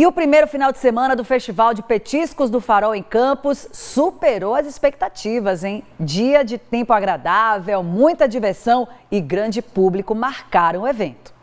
E o primeiro final de semana do Festival de Petiscos do Farol em Campos superou as expectativas, hein? Dia de tempo agradável, muita diversão e grande público marcaram o evento.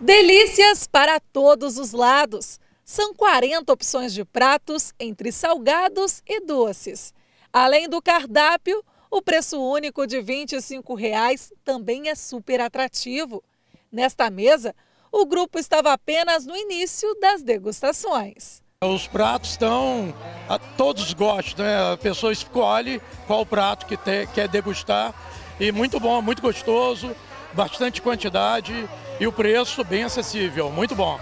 Delícias para todos os lados. São 40 opções de pratos entre salgados e doces. Além do cardápio, o preço único de 25 reais também é super atrativo. Nesta mesa, o grupo estava apenas no início das degustações. Os pratos estão, a todos gostam, né? A pessoa escolhe qual prato que te, quer degustar e muito bom, muito gostoso, bastante quantidade e o preço bem acessível, muito bom.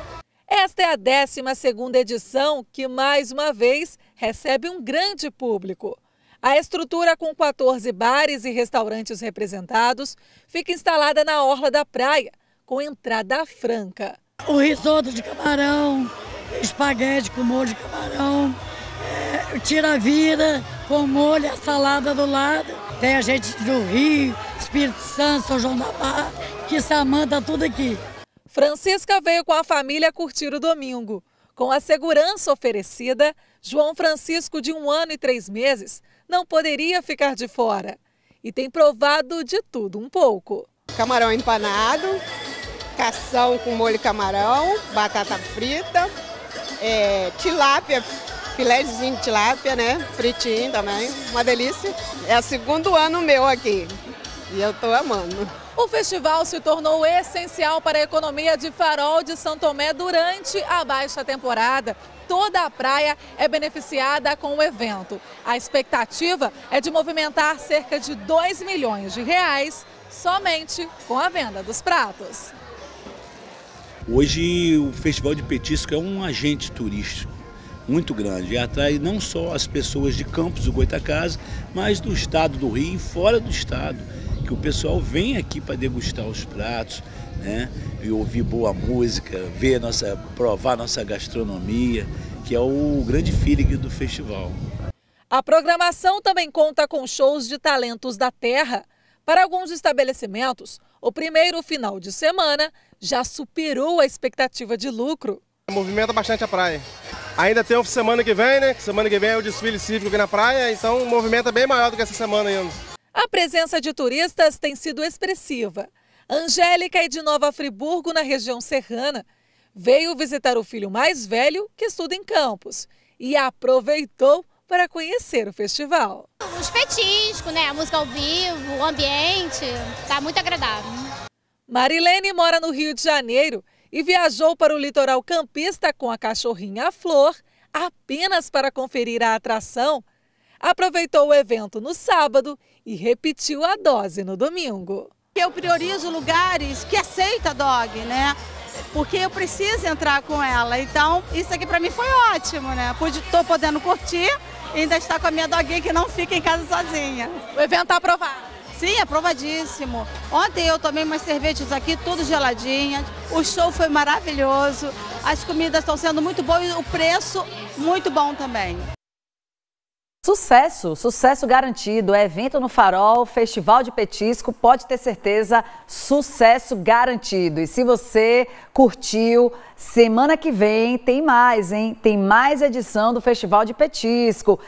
Esta é a 12 edição que, mais uma vez, recebe um grande público. A estrutura, com 14 bares e restaurantes representados, fica instalada na orla da praia, com entrada franca. O risoto de camarão, espaguete com molho de camarão, é, tira-vira com molho, a salada do lado. Tem a gente do Rio, Espírito Santo, São João da Barra, que Samanta, tudo aqui. Francisca veio com a família curtir o domingo. Com a segurança oferecida, João Francisco, de um ano e três meses, não poderia ficar de fora. E tem provado de tudo um pouco. Camarão empanado, cação com molho camarão, batata frita, é, tilápia, filézinho de tilápia, né? Fritinho também, uma delícia. É o segundo ano meu aqui e eu estou amando. O festival se tornou essencial para a economia de Farol de São Tomé durante a baixa temporada. Toda a praia é beneficiada com o evento. A expectativa é de movimentar cerca de 2 milhões de reais somente com a venda dos pratos. Hoje o Festival de Petisco é um agente turístico muito grande e atrai não só as pessoas de Campos do Goitacazes, mas do estado do Rio e fora do estado, que o pessoal vem aqui para degustar os pratos, né? E ouvir boa música, ver nossa, provar nossa gastronomia, que é o grande feeling do festival. A programação também conta com shows de talentos da terra. Para alguns estabelecimentos, o primeiro final de semana já superou a expectativa de lucro. Movimenta bastante a praia. Ainda tem semana que vem, né? Semana que vem é o desfile cívico aqui na praia, então o movimento é bem maior do que essa semana ainda. A presença de turistas tem sido expressiva. Angélica é de Nova Friburgo, na região serrana. Veio visitar o filho mais velho, que estuda em Campos, e aproveitou para conhecer o festival. Os petiscos, né? A música ao vivo, o ambiente, tá muito agradável. Marilene mora no Rio de Janeiro e viajou para o litoral campista com a cachorrinha Flor apenas para conferir a atração. Aproveitou o evento no sábado e repetiu a dose no domingo. Eu priorizo lugares que aceita dog, né? porque eu preciso entrar com ela. Então, isso aqui para mim foi ótimo, né? Estou podendo curtir e ainda estar com a minha doguinha que não fica em casa sozinha. O evento está aprovado? Sim, aprovadíssimo. Ontem eu tomei umas cervejas aqui, tudo geladinhas. O show foi maravilhoso. As comidas estão sendo muito boas e o preço muito bom também. Sucesso, sucesso garantido. É evento no Farol, Festival de Petisco, pode ter certeza, sucesso garantido. E se você curtiu, semana que vem tem mais, hein? Tem mais edição do Festival de Petisco.